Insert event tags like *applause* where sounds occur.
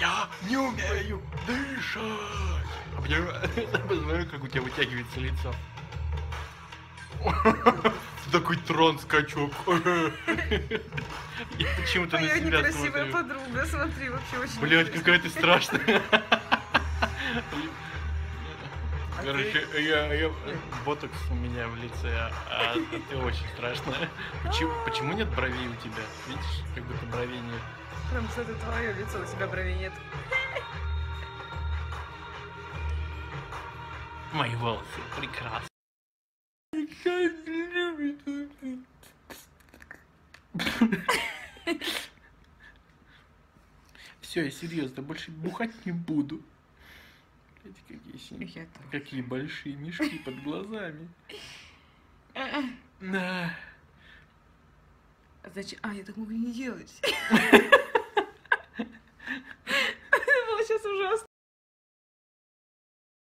Я не умею дышать. А понимаешь, *laughs* посмотри, как у тебя вытягивается лицо. *laughs* Такой трон-скачок. *laughs* Я почему-то на себя некрасивая смотрю. подруга, смотри, вообще очень Блять, какая ты страшная. А Короче, я, я, ботокс у меня в лице, а ты очень страшная. Почему, почему нет бровей у тебя? Видишь, как будто бровей нет. Что это твое лицо, у тебя бровей нет. Мои волосы прекрасны. Все, я серьезно, больше бухать не буду. Эти какие синие. Какие большие мешки под глазами. На. А Зачем? А, я так могу не делать. *laughs*